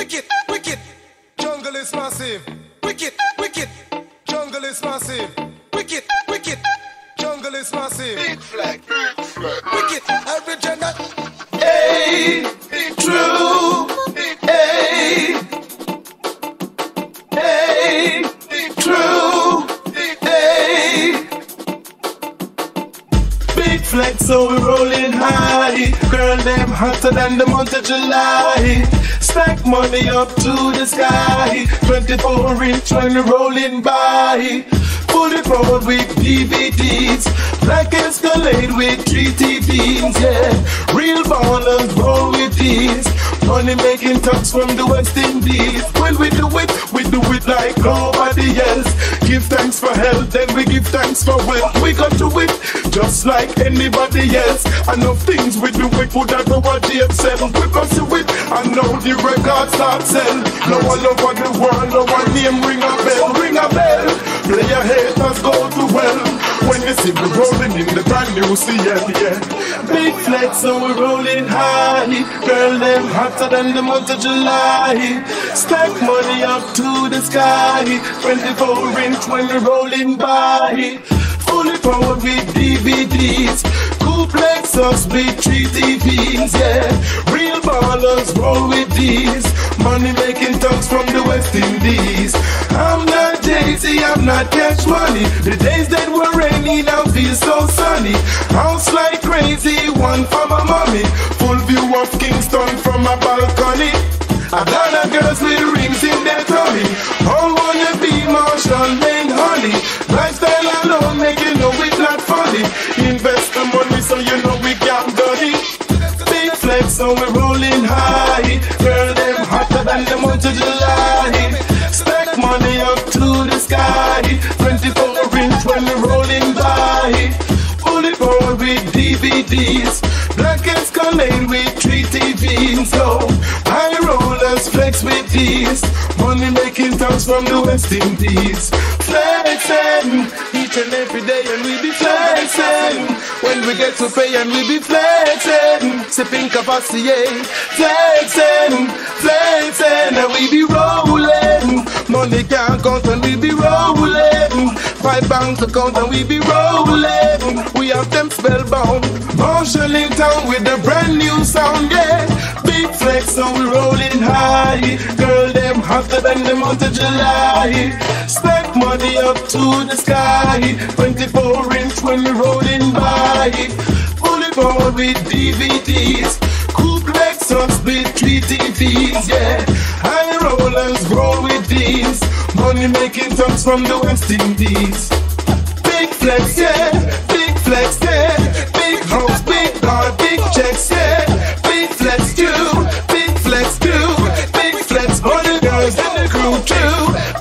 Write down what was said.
wicked, wicked. Jungle is massive. Wicked, wicked. Jungle is massive. Wicked, wicked. Jungle is massive. Big flag, big flag. Wicked, original. Hey, true. Flex, so we're rolling high. Girl, them hotter than the month of July. Stack money up to the sky. 24 inch when we're rolling by. Fully powered with DVDs. Black Escalade with three TVs, yeah. Real ballers roll with these. Money making talks from the West Indies. When we do it, we do it like nobody else. Give thanks for health, then we give thanks for wealth. We got to it just like anybody else. I know things we do it would have nobody upset. We pursue it, I know the records start sell. No one over the world, no one name ring a bell, ring a bell. Play your Me rolling in the brand new CL, yeah. Big flex, so we're rolling high. Girl, them hotter than the month of July. Stack money up to the sky. 24 inch when we're rolling by. Fully powered with DVDs. Cool Lexus with three TVs, yeah. Real ballers roll with these. Money making talks from the West Indies. I'm not cash money. The days that were rainy now feel so sunny. House like crazy, one for my mommy. Full view of Kingston from my balcony. Atlanta girls with rings in their tummy. All wanna be Marshall Lane honey. Lifestyle alone make you know it's not funny. Invest the money so you know we got money. Big flex so we're rolling high. Girl, them hotter than the month of July. Stack money up to the sky. DVDs. Black Escalade with three TVs. So high rollers flex with these. Money making talks from the West Indies. Flexing each and every day, and we be flexing. When we get to pay, and we be flexing. Sipping Courvoisier. Flexing, flexing, and we be rolling. Money can't count, and we be rolling. Five bank account, and we be rolling. We have them spellbound. In town with a brand new sound, yeah. Big flex, so we rolling high. Girl, them hotter than the month of July. Stack money up to the sky. 24 inch when we rolling by. Fully powered with DVDs. Coupe Lexus with three TVs, yeah. High rollers roll with these. Money making talks from the West Indies. Big flex, yeah. Big flex, yeah. Big house, big car, big checks, yeah. Big flex, too. Big flex, too. Big flex, all the girls and the crew,